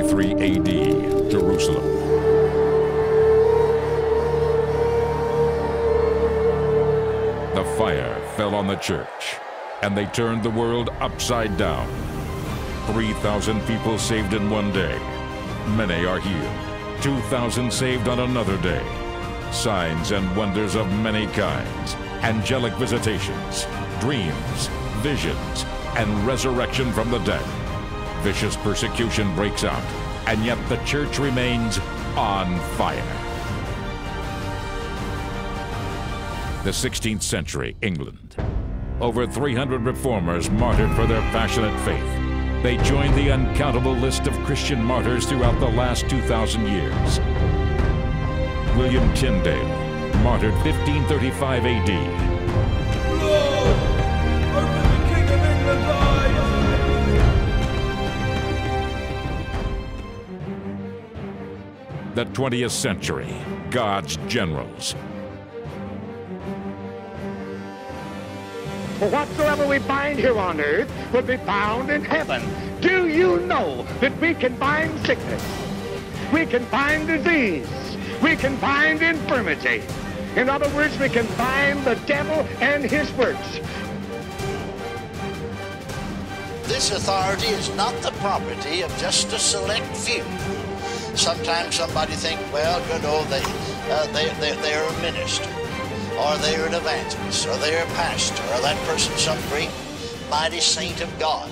33 AD, Jerusalem. The fire fell on the church, and they turned the world upside down. 3,000 people saved in one day. Many are healed. 2,000 saved on another day. Signs and wonders of many kinds. Angelic visitations, dreams, visions, and resurrection from the dead. Vicious persecution breaks out, and yet the church remains on fire. The 16th century, England. Over 300 reformers martyred for their passionate faith. They joined the uncountable list of Christian martyrs throughout the last 2,000 years. William Tyndale, martyred 1535 AD. The 20th century, God's generals. For whatsoever we bind here on earth will be bound in heaven. Do you know that we can bind sickness? We can bind disease. We can bind infirmity. In other words, we can bind the devil and his works. This authority is not the property of just a select few. Sometimes somebody think, well, you know, they, uh, they, they, they're a minister, or they're an evangelist, or they're a pastor, or that person some great mighty saint of God.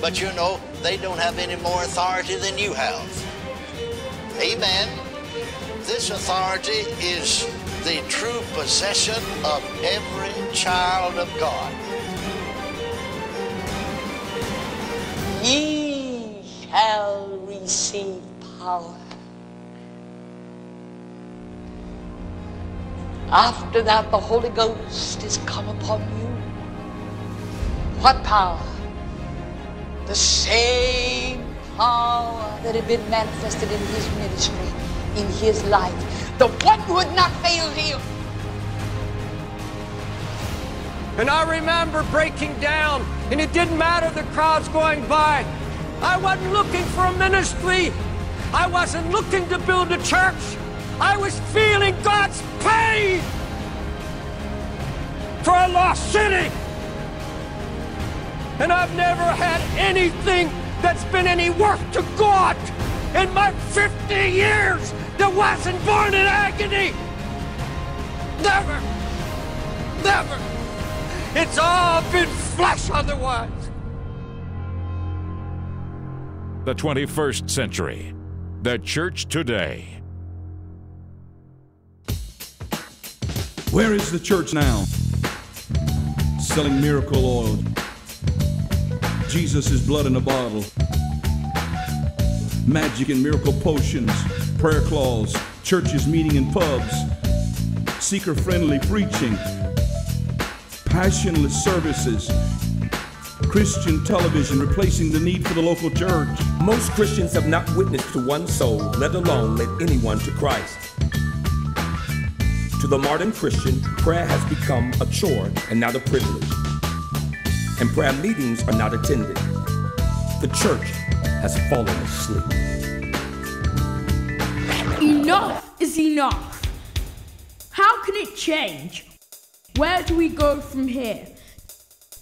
But you know, they don't have any more authority than you have. Amen. This authority is the true possession of every child of God. Ye shall receive power. After that, the Holy Ghost is come upon you. What power? The same power that had been manifested in his ministry, in his life. The one who would not fail him. And I remember breaking down, and it didn't matter the crowds going by. I wasn't looking for a ministry. I wasn't looking to build a church. I was feeling God's pain for a lost city. And I've never had anything that's been any worth to God in my 50 years that wasn't born in agony. Never. Never. It's all been flesh otherwise. The 21st century, the church today. Where is the church now? Selling miracle oil. Jesus' blood in a bottle. Magic and miracle potions. Prayer claws. Churches meeting in pubs. Seeker friendly preaching. Passionless services. Christian television replacing the need for the local church. Most Christians have not witnessed to one soul, let alone led anyone to Christ. To the modern Christian, prayer has become a chore and not a privilege. And prayer meetings are not attended. The church has fallen asleep. Enough is enough. How can it change? Where do we go from here?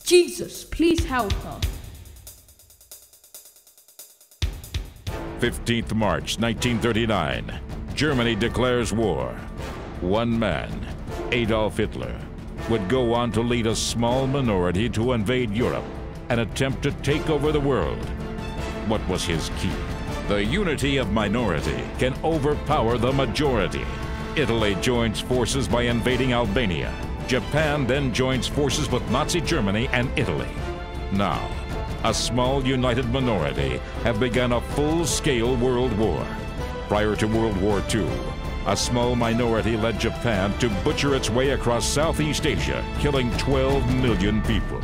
Jesus, please help us. 15th March 1939. Germany declares war. One man, Adolf Hitler, would go on to lead a small minority to invade Europe and attempt to take over the world. What was his key? The unity of minority can overpower the majority. Italy joins forces by invading Albania. Japan then joins forces with Nazi Germany and Italy. Now, a small united minority have begun a full-scale world war. Prior to World War II, a small minority led Japan to butcher its way across Southeast Asia, killing 12 million people.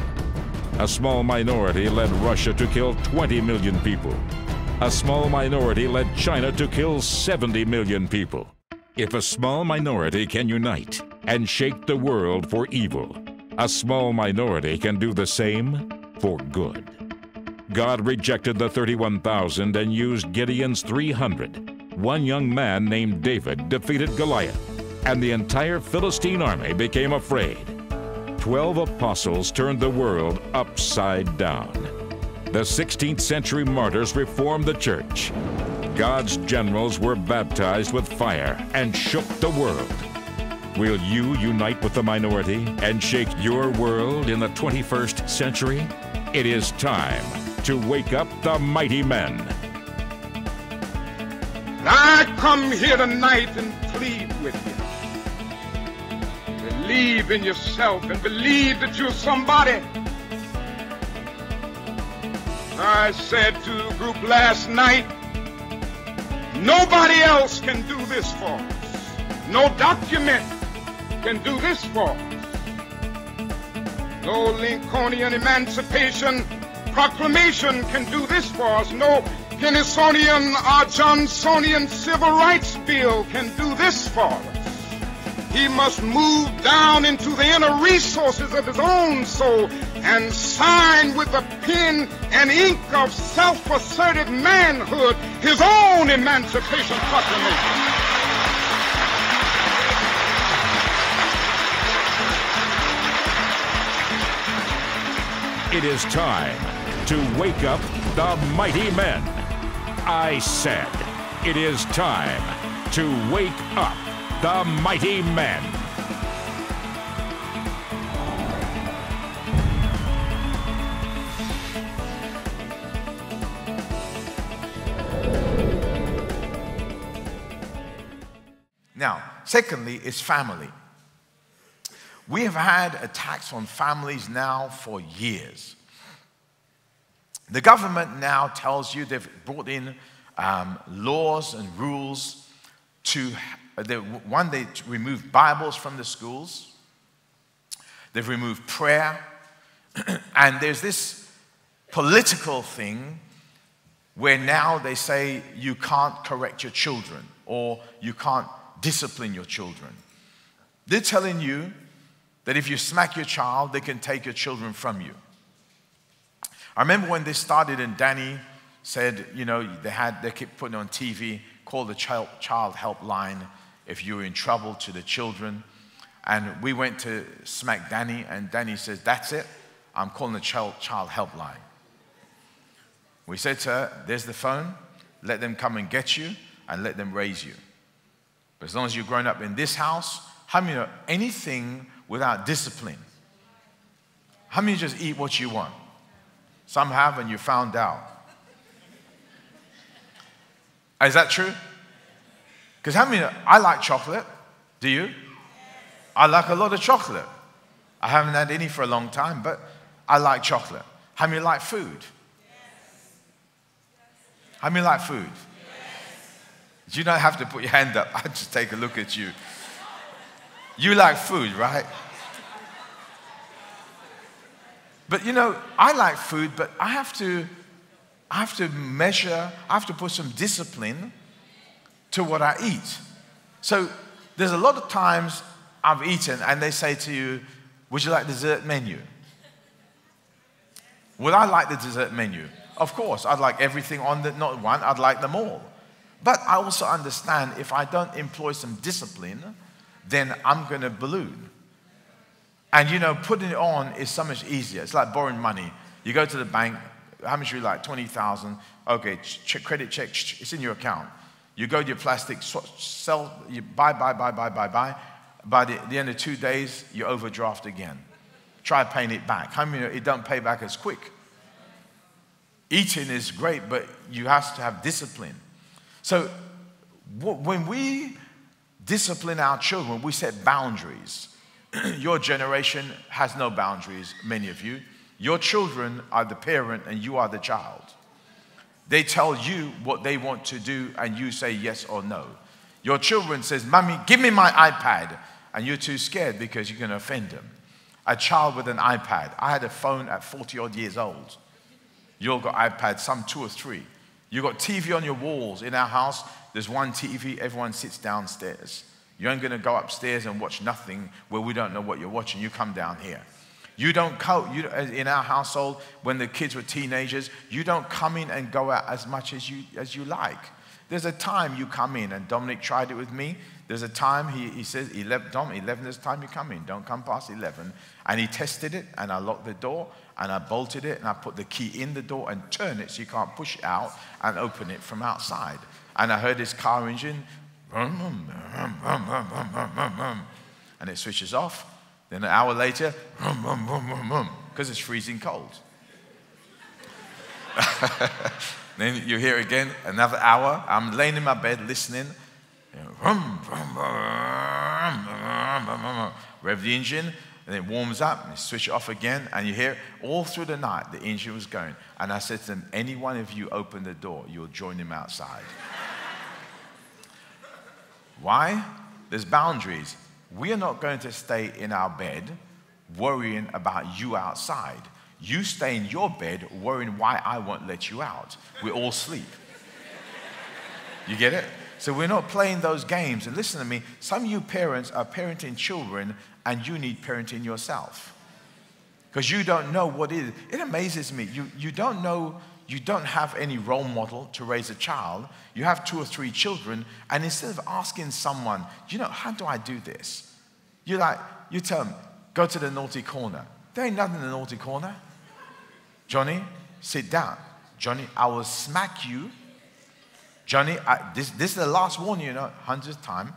A small minority led Russia to kill 20 million people. A small minority led China to kill 70 million people. If a small minority can unite and shake the world for evil, a small minority can do the same for good. God rejected the 31,000 and used Gideon's 300. One young man named David defeated Goliath, and the entire Philistine army became afraid. Twelve apostles turned the world upside down. The 16th century martyrs reformed the church. God's generals were baptized with fire and shook the world. Will you unite with the minority and shake your world in the 21st century? It is time to wake up the mighty men. I come here tonight and plead with you. Believe in yourself and believe that you're somebody. I said to the group last night, nobody else can do this for us. No document can do this for us. No Lincolnian Emancipation Proclamation can do this for us. No Kennedyan or Johnsonian Civil Rights Bill can do this for us. He must move down into the inner resources of his own soul and sign with the pen and ink of self-assertive manhood his own Emancipation Proclamation. It is time to wake up the mighty men. I said, it is time to wake up the mighty men. Now, secondly, is family. We have had attacks on families now for years. The government now tells you they've brought in um, laws and rules to, they, one, they remove Bibles from the schools, they've removed prayer, and there's this political thing where now they say you can't correct your children or you can't discipline your children. They're telling you that if you smack your child, they can take your children from you. I remember when this started and Danny said, you know, they had, they kept putting on TV, call the child, child helpline if you're in trouble to the children. And we went to smack Danny, and Danny says, That's it, I'm calling the child, child helpline. We said to her, There's the phone, let them come and get you, and let them raise you. But as long as you're grown up in this house, how many know anything without discipline? How many just eat what you want? Some have, and you found out. Is that true? Because how many, I like chocolate. Do you? I like a lot of chocolate. I haven't had any for a long time, but I like chocolate. How many like food? How many like food? You don't have to put your hand up. I just take a look at you. You like food, right? But you know, I like food, but I have to, I have to measure, I have to put some discipline to what I eat. So there's a lot of times I've eaten and they say to you, Would you like dessert menu? Would I like the dessert menu? Of course, I'd like everything on the, not one, I'd like them all. But I also understand if I don't employ some discipline, then I'm going to balloon. And you know, putting it on is so much easier. It's like borrowing money. You go to the bank, how much you like? 20,000. Okay, check, credit check, it's in your account. You go to your plastic, sell, you buy, buy, buy, buy, buy, buy. By the, the end of two days, you overdraft again. Try paying it back. How many, it don't pay back as quick. Eating is great, but you have to have discipline. So when we discipline our children, we set boundaries. Your generation has no boundaries, many of you. Your children are the parent and you are the child. They tell you what they want to do and you say yes or no. Your children says, "Mommy, give me my iPad." And you're too scared because you're going to offend them. A child with an iPad. I had a phone at 40 odd years old. You all got iPads, some two or three. You got TV on your walls. In our house, there's one TV, everyone sits downstairs. You ain't going to go upstairs and watch nothing where we don't know what you're watching. You come down here. You don't co- you, in our household when the kids were teenagers. You don't come in and go out as much as you as you like. There's a time you come in, and Dominic tried it with me. There's a time he, he says, 11, Dom, 11 is the time you come in. Don't come past 11. And he tested it, and I locked the door, and I bolted it, and I put the key in the door and turn it so you can't push it out and open it from outside. And I heard his car engine, and it switches off. Then an hour later, because it's freezing cold. then you hear again, another hour. I'm laying in my bed listening. Rev the engine, and it warms up, and you switch it off again, and you hear all through the night the engine was going. And I said to them, Any one of you open the door, you'll join him outside. Why? There's boundaries. We are not going to stay in our bed worrying about you outside. You stay in your bed worrying why I won't let you out. We all sleep. You get it? So we're not playing those games. And listen to me, some of you parents are parenting children and you need parenting yourself. Because you don't know what it is. It amazes me. You, you don't know, you don't have any role model to raise a child. You have two or three children, and instead of asking someone, you know, how do I do this? You're like, you tell them, go to the naughty corner. There ain't nothing in the naughty corner. Johnny, sit down. Johnny, I will smack you Johnny, I, this, this is the last warning, you know, hundredth time.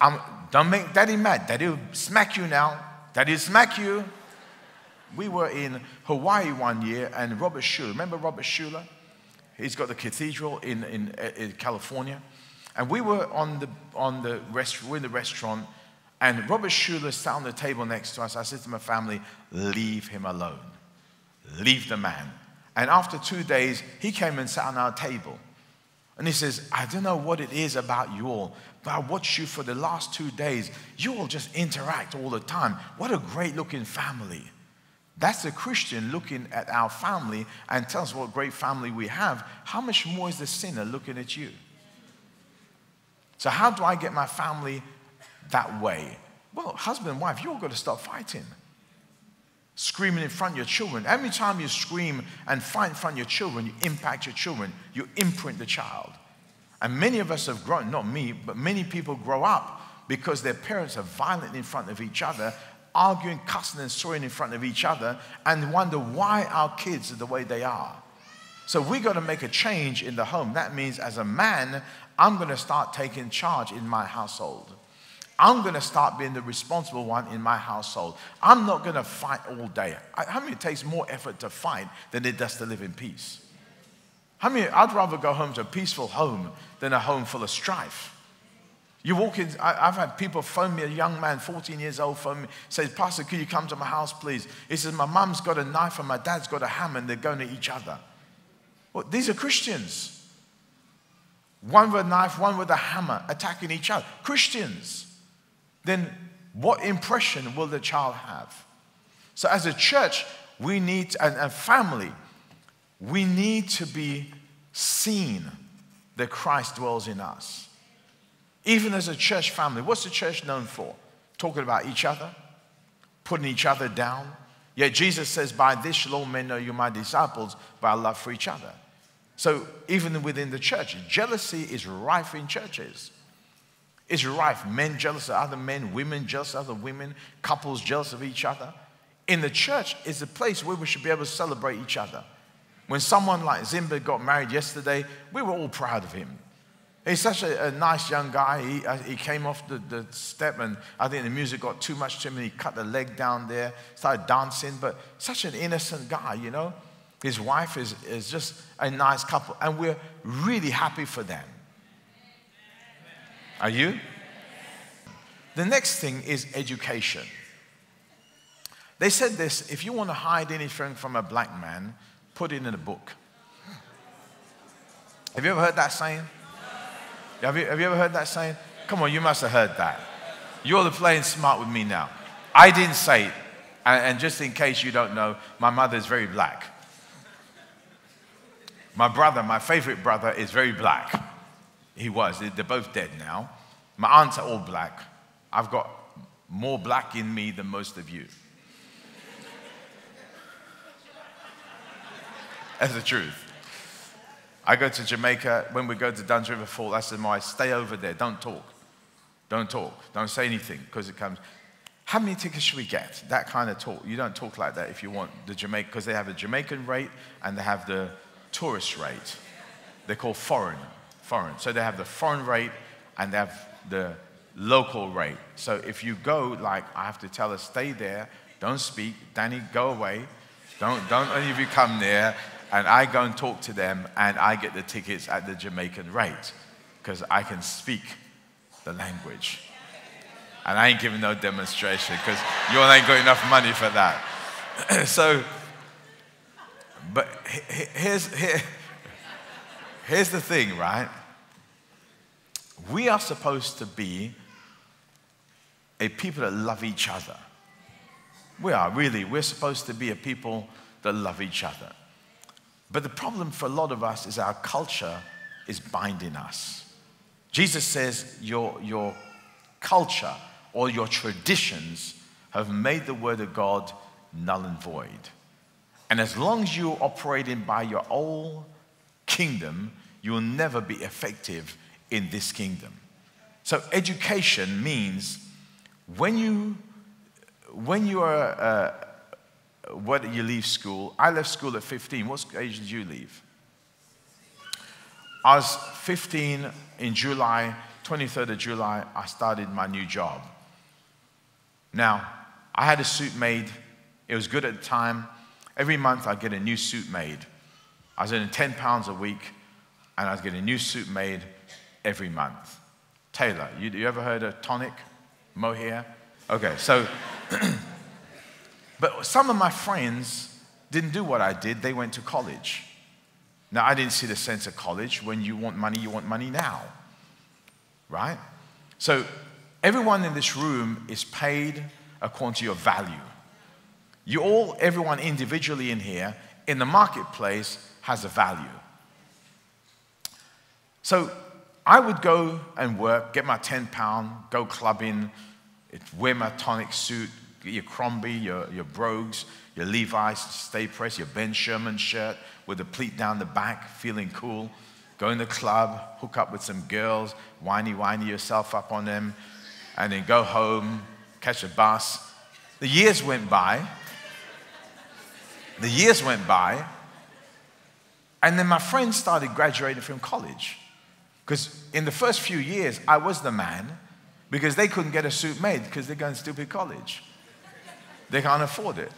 I'm, don't make daddy mad. Daddy will smack you now. Daddy will smack you. We were in Hawaii one year, and Robert Schuller, remember Robert Schuller? He's got the cathedral in, in, uh, in California. And we were on the, on the rest, we're in the restaurant, and Robert Schuller sat on the table next to us. I said to my family, Leave him alone. Leave the man. And after two days, he came and sat on our table. And he says, I don't know what it is about you all, but I watched you for the last two days. You all just interact all the time. What a great looking family. That's a Christian looking at our family and tells what a great family we have. How much more is the sinner looking at you? So, how do I get my family that way? Well, husband and wife, you all got to stop fighting screaming in front of your children. Every time you scream and fight in front of your children, you impact your children, you imprint the child. And many of us have grown, not me, but many people grow up because their parents are violent in front of each other, arguing, cussing, and swearing in front of each other, and wonder why our kids are the way they are. So we got to make a change in the home. That means, as a man, I'm going to start taking charge in my household. I'm going to start being the responsible one in my household. I'm not going to fight all day. How many it takes more effort to fight than it does to live in peace? How many, I'd rather go home to a peaceful home than a home full of strife. You walk in, I, have had people phone me, a young man, 14 years old, phone me, says, Pastor, could you come to my house, please? He says, My mum's got a knife and my dad's got a hammer and they're going to each other. Well, these are Christians. One with a knife, one with a hammer, attacking each other. Christians then what impression will the child have? So, as a church, we need, and a family, we need to be seen that Christ dwells in us. Even as a church family, what's the church known for? Talking about each other, putting each other down. Yet Jesus says, By this shall all men know you are my disciples, by love for each other. So, even within the church, jealousy is rife in churches. It's rife. Men jealous of other men, women jealous of other women, couples jealous of each other. In the church is a place where we should be able to celebrate each other. When someone like Zimba got married yesterday, we were all proud of him. He's such a, a nice young guy. He, uh, he came off the, the, step, and I think the music got too much to him, and he cut the leg down there, started dancing. But such an innocent guy, you know. His wife is, is just a nice couple, and we're really happy for them. Are you? The next thing is education. They said this if you want to hide anything from a black man, put it in a book. Have you ever heard that saying? Have you, have you ever heard that saying? Come on, you must have heard that. You're the playing smart with me now. I didn't say it. And just in case you don't know, my mother is very black. My brother, my favorite brother, is very black. He was. They're both dead now. My aunts are all black. I've got more black in me than most of you. That's the truth. I go to Jamaica, when we go to Dunn's River Fall, said, "My, stay over there, don't talk. Don't talk. Don't say anything, because it comes. How many tickets should we get? That kind of talk. You don't talk like that if you want the Jamaica, because they have a Jamaican rate and they have the tourist rate. They're called foreign, foreign. So they have the foreign rate and they have the local rate. So if you go, like I have to tell her, stay there, don't speak, Danny, go away, don't, don't any of you come there, and I go and talk to them, and I get the tickets at the Jamaican rate because I can speak the language. And I ain't giving no demonstration because you all ain't got enough money for that. so, but here's, here, here's the thing, right? We are supposed to be a people that love each other. We are really. We're supposed to be a people that love each other. But the problem for a lot of us is our culture is binding us. Jesus says your, your culture or your traditions have made the word of God null and void. And as long as you're operating by your old kingdom, you will never be effective in this kingdom. So education means when you when you are uh, what did you leave school, I left school at 15. What age did you leave? I was 15 in July, 23rd of July, I started my new job. Now, I had a suit made. It was good at the time. Every month I'd get a new suit made. I was earning 10 pounds a week, and I'd get a new suit made every month. Taylor, you, you ever heard of tonic? Mohair? Okay, so but some of my friends didn't do what I did, they went to college. Now, I didn't see the sense of college. When you want money, you want money now, right? So, everyone in this room is paid according to your value. You all, everyone individually in here, in the marketplace, has a value. So, I would go and work, get my 10 pound, go clubbing, wear my tonic suit, your Crombie, your, your Brogues, your Levi's stay press, your Ben Sherman shirt with the pleat down the back, feeling cool. Go in the club, hook up with some girls, whiny, whiny yourself up on them, and then go home, catch a bus. The years went by. The years went by. And then my friends started graduating from college. Because in the first few years, I was the man because they couldn't get a suit made because they're going to stupid college. They can't afford it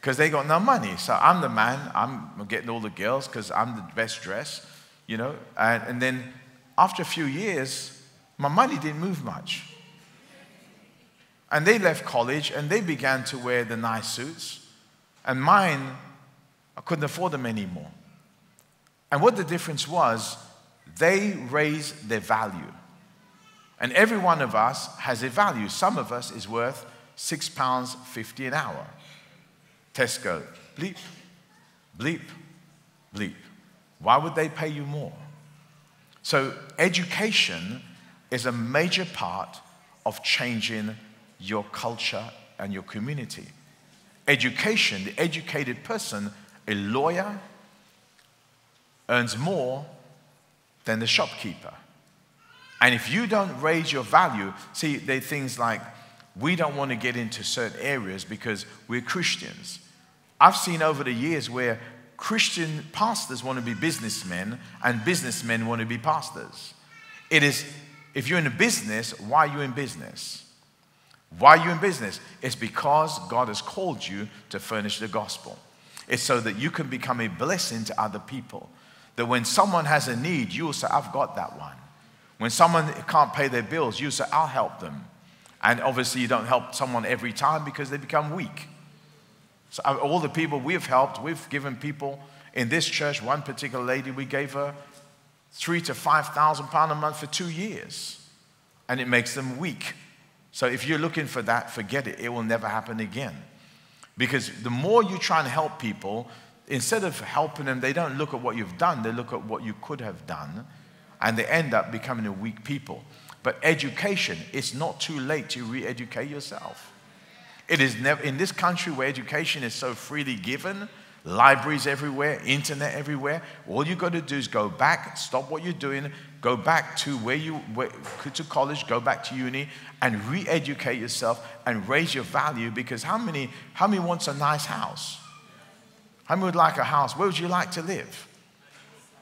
because they got no money. So I'm the man. I'm getting all the girls because I'm the best dressed, you know. And, and then after a few years, my money didn't move much. And they left college and they began to wear the nice suits. And mine, I couldn't afford them anymore. And what the difference was, they raised their value. And every one of us has a value. Some of us is worth six pounds fifty an hour. Tesco, bleep, bleep, bleep. Why would they pay you more? So, education is a major part of changing your culture and your community. Education, the educated person, a lawyer, earns more than the shopkeeper. And if you don't raise your value, see, there are things like we don't want to get into certain areas because we're Christians. I've seen over the years where Christian pastors want to be businessmen and businessmen want to be pastors. It is, if you're in a business, why are you in business? Why are you in business? It's because God has called you to furnish the gospel. It's so that you can become a blessing to other people. That when someone has a need, you will say, I've got that one. When someone can't pay their bills, you say, I'll help them. And obviously, you don't help someone every time because they become weak. So, uh, all the people we've helped, we've given people in this church, one particular lady, we gave her three to five thousand pounds a month for two years. And it makes them weak. So, if you're looking for that, forget it. It will never happen again. Because the more you try and help people, instead of helping them, they don't look at what you've done, they look at what you could have done, and they end up becoming a weak people. But education, it's not too late to re educate yourself. It is never, in this country where education is so freely given, libraries everywhere, internet everywhere. All you got to do is go back, stop what you're doing, go back to where you where, to college, go back to uni, and re-educate yourself and raise your value. Because how many how many wants a nice house? How many would like a house? Where would you like to live?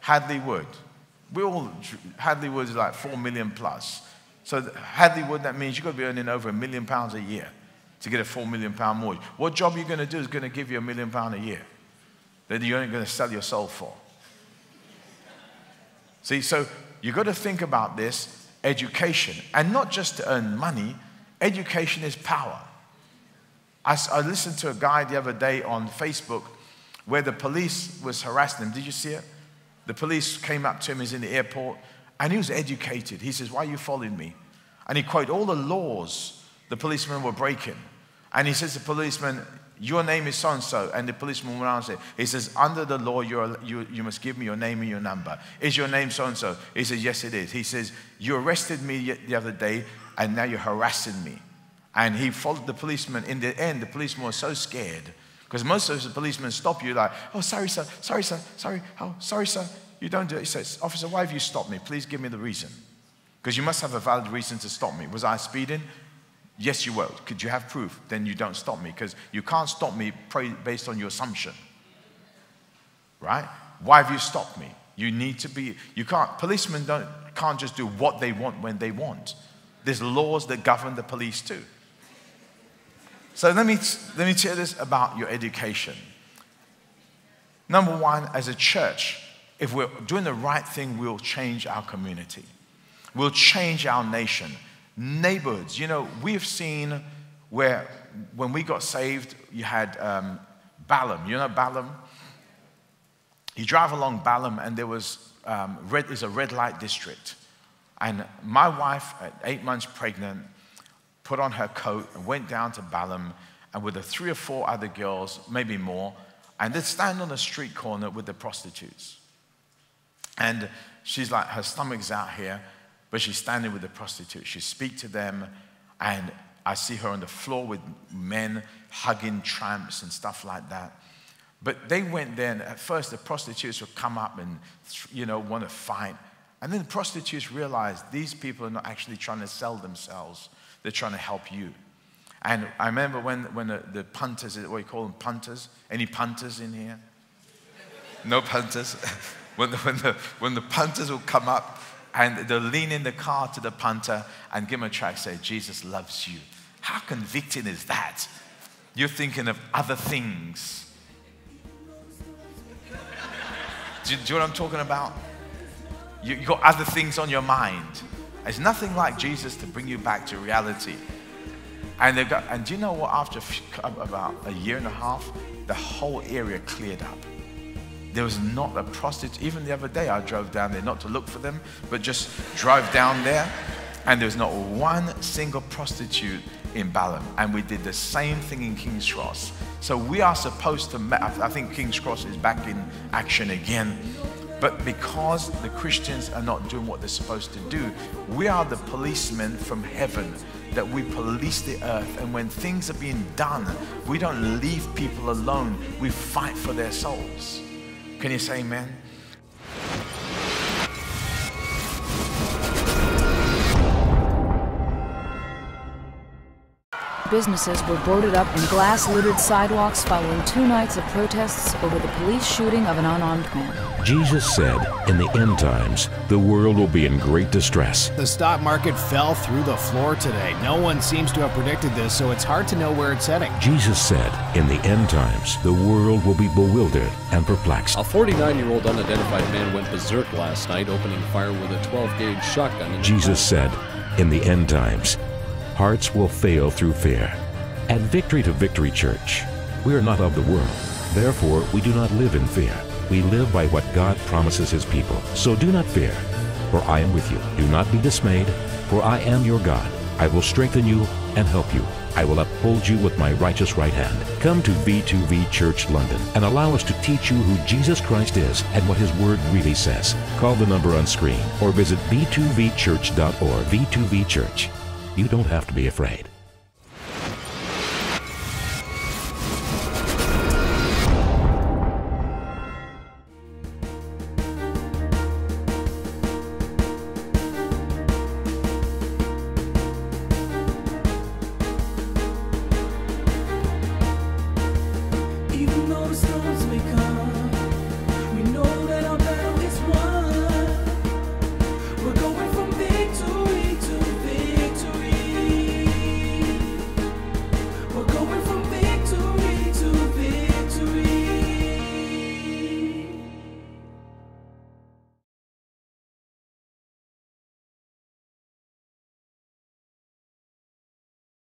Hadley Wood. We all Hadley is like four million plus. So Hadley Wood that means you've got to be earning over a million pounds a year to get a four million pound mortgage. What job are you going to do is going to give you a million pound a year that you ain't going to sell your soul for. See, so you've got to think about this education and not just to earn money, education is power. I, I listened to a guy the other day on Facebook where the police was harassing him. Did you see it? The police came up to him, he's in the airport, and he was educated. He says, Why are you following me? And he quoted all the laws the policemen were breaking. And he says to the policeman, Your name is so and so. And the policeman on and He says, Under the law, you, you must give me your name and your number. Is your name so and so? He says, Yes, it is. He says, You arrested me the other day, and now you're harassing me. And he followed the policeman. In the end, the policeman was so scared because most of the policemen stop you like, oh, sorry, sir, sorry, sir, sorry, oh, sorry, sir. You don't do it. He says, officer, why have you stopped me? Please give me the reason. Because you must have a valid reason to stop me. Was I speeding? Yes, you were. Could you have proof? Then you don't stop me because you can't stop me based on your assumption. Right? Why have you stopped me? You need to be, you can't, policemen don't, can't just do what they want when they want. There's laws that govern the police too. So let me, let me tell you this about your education. Number one, as a church, if we're doing the right thing, we'll change our community. We'll change our nation. Neighborhoods, you know, we've seen where when we got saved, you had um, Balham. You know Balham? You drive along Balham, and there was um, red, there's a red light district. And my wife, at eight months pregnant, put on her coat and went down to Balham, and with the three or four other girls, maybe more, and they'd stand on a street corner with the prostitutes. And she's like, her stomach's out here, but she's standing with the prostitutes. She speak to them, and I see her on the floor with men hugging tramps and stuff like that. But they went there, and at first the prostitutes would come up and, you know, want to fight. And then the prostitutes realized these people are not actually trying to sell themselves. They're trying to help you. And I remember when, when the, the punters, what do you call them, punters? Any punters in here? No punters? when, the, when, the, when the punters will come up and they'll lean in the car to the punter and give him a track, say, Jesus loves you. How convicting is that? You're thinking of other things. Do you, do you know what I'm talking about? You, you got other things on your mind. It's nothing like Jesus to bring you back to reality. And, they got, and do you know what? After about a year and a half, the whole area cleared up. There was not a prostitute. Even the other day, I drove down there not to look for them, but just drove down there, and there was not one single prostitute in Balham. And we did the same thing in King's Cross. So we are supposed to. I think King's Cross is back in action again. But because the Christians are not doing what they're supposed to do, we are the policemen from heaven that we police the earth. And when things are being done, we don't leave people alone, we fight for their souls. Can you say amen? Businesses were boarded up and glass littered sidewalks following two nights of protests over the police shooting of an unarmed man. Jesus said, in the end times, the world will be in great distress. The stock market fell through the floor today. No one seems to have predicted this, so it's hard to know where it's heading. Jesus said, in the end times, the world will be bewildered and perplexed. A 49 year old unidentified man went berserk last night, opening fire with a 12 gauge shotgun. Jesus said, in the end times, hearts will fail through fear. At Victory to Victory Church, we are not of the world. Therefore, we do not live in fear. We live by what God promises His people. So do not fear, for I am with you. Do not be dismayed, for I am your God. I will strengthen you and help you. I will uphold you with my righteous right hand. Come to V2V Church London and allow us to teach you who Jesus Christ is and what His Word really says. Call the number on screen or visit v2vchurch.org. V2V Church. You don't have to be afraid.